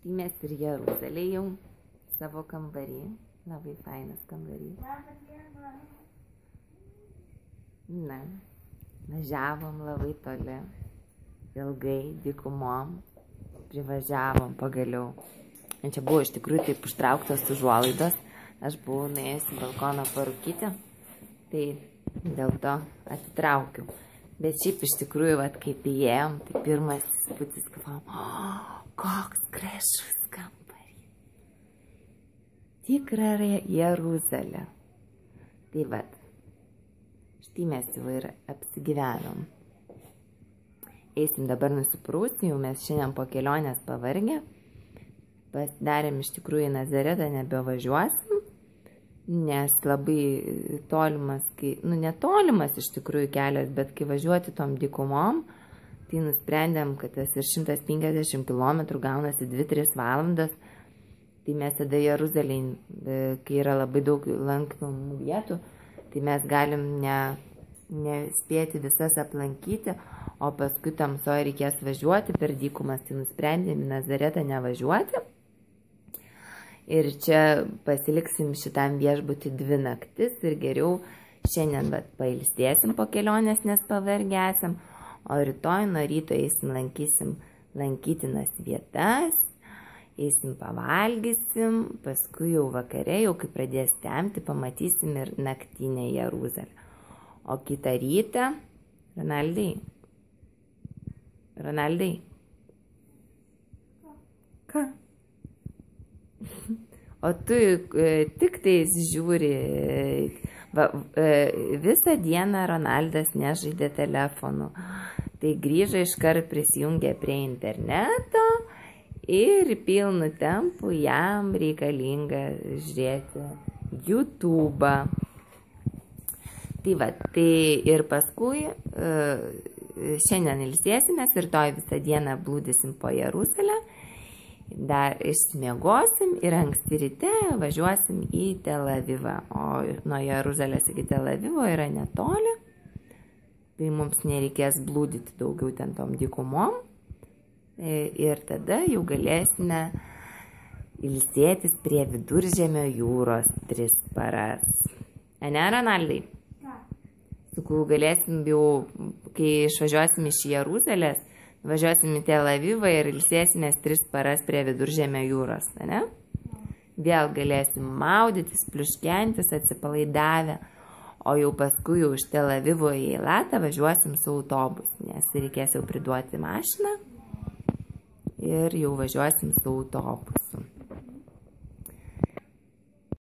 Štai mes ir Jeruzalė jau savo kambarį. Labai fainas kambarys. Na, važiavom labai toli, ilgai, dykumom, privažiavom pagaliau. Ir čia buvo iš tikrųjų taip užtrauktos užuolaidos. Aš buvau nuėjęs į balkoną parūkyti, tai dėl to atitraukiau. Bet šiaip iš tikrųjų, vat, kaip įėjom, tai pirmas įspūdis, galvom, oh, koks gražus kambarys. Tikra Jeruzalė. Tai vat, štai mes jau ir apsigyvenom. Eisim dabar nusiprūsti, jau mes šiandien po kelionės pavargę. Pasidarėm iš tikrųjų į Nazaretą, nebevažiuosim, nes labai tolimas, kai, nu netolimas iš tikrųjų kelias, bet kai važiuoti tom dykumom, tai nusprendėm, kad tas ir 150 km gaunasi 2-3 valandas, tai mes tada Jeruzalėje, kai yra labai daug lankomų vietų, tai mes galim ne, nespėti visas aplankyti, o paskui tamsoje reikės važiuoti per dykumas, tai nusprendėm į Nazaretą nevažiuoti. Ir čia pasiliksim šitam viešbutį dvi naktis ir geriau šiandien bet pailsėsim po kelionės, nes pavargę esam, o rytoj nuo ryto eisim lankysim lankytinas vietas, eisim pavalgysim, paskui jau vakare, jau kai pradės temti, pamatysim ir naktinę Jeruzalę. O kitą rytą, Ronaldai, Ronaldai. Ką? O tu e, tik tais žiūri, va, e, visą dieną Ronaldas nežaidė telefonu. Tai grįžo iškart prisijungė prie interneto ir pilnu tempu jam reikalinga žiūrėti YouTube. Tai va, tai ir paskui e, šiandien ilsėsimės ir toj visą dieną blūdysim po Jeruzalę dar išsimiegosim ir anksti ryte važiuosim į Tel Avivą. O nuo Jeruzalės iki Tel Avivo yra netoli. Tai mums nereikės blūdyti daugiau ten tom dykumom. Ir tada jau galėsime ilsėtis prie viduržėmio jūros tris paras. Ane, Ronaldai? Sakau, galėsim jau, kai išvažiuosim iš Jeruzalės, važiuosim į Tel Avivą ir ilsėsimės tris paras prie viduržėmio jūros, ne? Vėl galėsim maudytis, pliuškentis, atsipalaidavę, o jau paskui jau iš Tel Avivo į Eilatą važiuosim su autobusu, nes reikės jau priduoti mašiną ir jau važiuosim su autobusu.